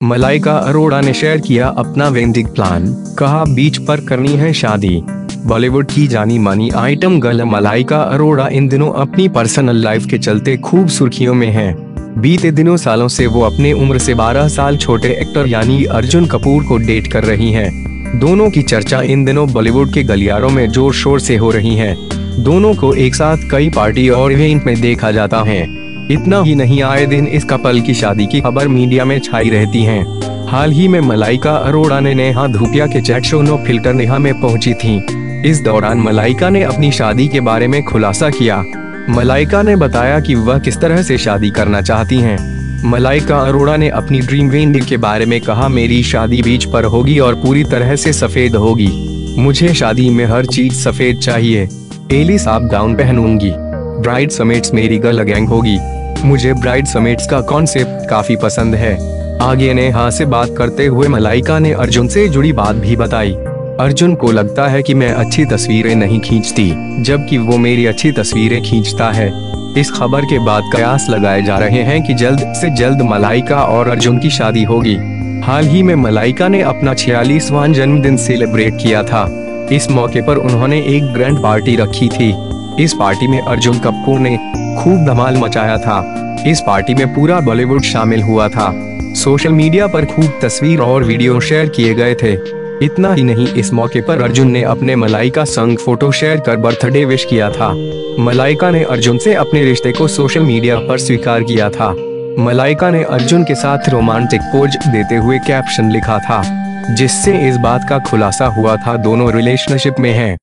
मलाइका अरोड़ा ने शेयर किया अपना वेंडिंग प्लान कहा, बीच पर करनी है शादी बॉलीवुड की जानी मानी आइटम गर्ल मलाइका अरोड़ा इन दिनों अपनी पर्सनल लाइफ के चलते खूब सुर्खियों में हैं। बीते दिनों सालों से वो अपने उम्र से 12 साल छोटे एक्टर यानी अर्जुन कपूर को डेट कर रही हैं। दोनों की चर्चा इन दिनों बॉलीवुड के गलियारों में ज़ोर शोर से हो रही है दोनों को एक साथ कई पार्टी और इवेंट में देखा जाता है इतना ही नहीं, आए दिन इस कपल की शादी की खबर मीडिया में छाई रहती है। हाल ही में मलाइका अरोड़ा ने नेहा धूपिया के chat show no filter Neha में पहुँची थी। इस दौरान मलाइका ने अपनी शादी के बारे में खुलासा किया। मलाइका ने बताया कि वह किस तरह से शादी करना चाहती हैं। मलाइका अरोड़ा ने अपनी ड्रीम वेंडिंग के बारे में कहा, मेरी शादी बीच पर होगी और पूरी तरह से सफ़ेद होगी। मुझे शादी में हर चीज़ सफ़ेद चाहिए। एली साफ़ गाउन पहनूँगी। ब्राइड समेट्स मेरी गर्ल गैंग होगी। मुझे ब्राइड समेट्स का कॉन्सेप्ट काफ़ी पसंद है। आगे ने हाँ से बात करते हुए मलाइका ने अर्जुन से जुड़ी बात भी बताई। अर्जुन को लगता है कि मैं अच्छी तस्वीरें नहीं खींचती, जबकि वो मेरी अच्छी तस्वीरें खींचता है। इस खबर के बाद कयास लगाए जा रहे हैं कि जल्द से जल्द मलाइका और अर्जुन की शादी होगी। हाल ही में मलाइका ने अपना छियालीसवां जन्मदिन सेलिब्रेट किया था। इस मौके पर उन्होंने एक ग्रैंड पार्टी रखी थी। इस पार्टी में अर्जुन कपूर ने खूब धमाल मचाया था। इस पार्टी में पूरा बॉलीवुड शामिल हुआ था। सोशल मीडिया पर खूब तस्वीर और वीडियो शेयर किए गए थे। इतना ही नहीं, इस मौके पर अर्जुन ने अपने मलाइका संग फ़ोटो शेयर कर बर्थडे विश किया था। मलाइका ने अर्जुन से अपने रिश्ते को सोशल मीडिया पर स्वीकार किया था। मलाइका ने अर्जुन के साथ रोमांटिक पोज देते हुए कैप्शन लिखा था, जिससे इस बात का खुलासा हुआ था, दोनों रिलेशनशिप में हैं।